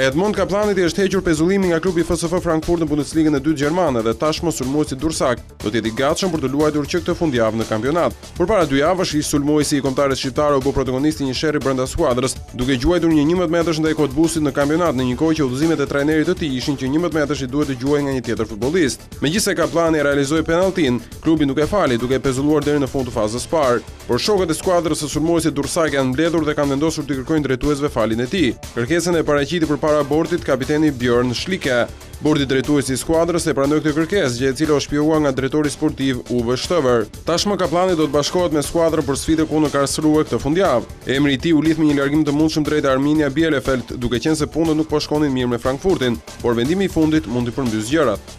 Edmond Kapllanit i është hequr pezullimi nga klubi FSV Frankfurt në Bundesligën e dytë gjermane dhe tashmë sulmuesi durrsak do të jetë i gatshëm për të luajtur që këtë fundjavë në kampionat. Përpara dy javësh, ish sulmuesi i kombëtares shqiptare u bë protagonist i një sherri brenda skuadrës, duke gjuajtur një njëmbëdhjetëmetërsh ndaj Kotbusit në kampionat, në një kohë që udhëzimet e trajnerit të tij ishin që njëmbëdhjetëmetërshi duhet të gjuhej nga një tjetër futbollist. Megjithëse Kapllani e realizoi penalltinë, Klubi nuk e fali, duke e pezulluar deri në fund të fazës së parë. Por shokët e skuadrës së sulmuesit durrsak janë mbledhur dhe kanë vendosur t'i kërkojnë drejtuesve faljen e tij. Kërkesën e paraqiti përpara bordit kapiteni Bjorn Schlicke. Bordi drejtues i skuadrës e pranoi këtë kërkesë, gjë e cila u shpjegua nga drejtori sportiv Uwe Stöver. Tashmë Kapllani do të bashkohet me skuadrën për sfidën kundër Karlsruhe këtë fundjavë. Emri i tij u lidh me një largim të mundshëm drejt Arminia Bielefeld, duke qenë se punët nuk po shkonin mirë me Frankfurtin, por vendimi i fundit mund t'i përmbysë gjërat.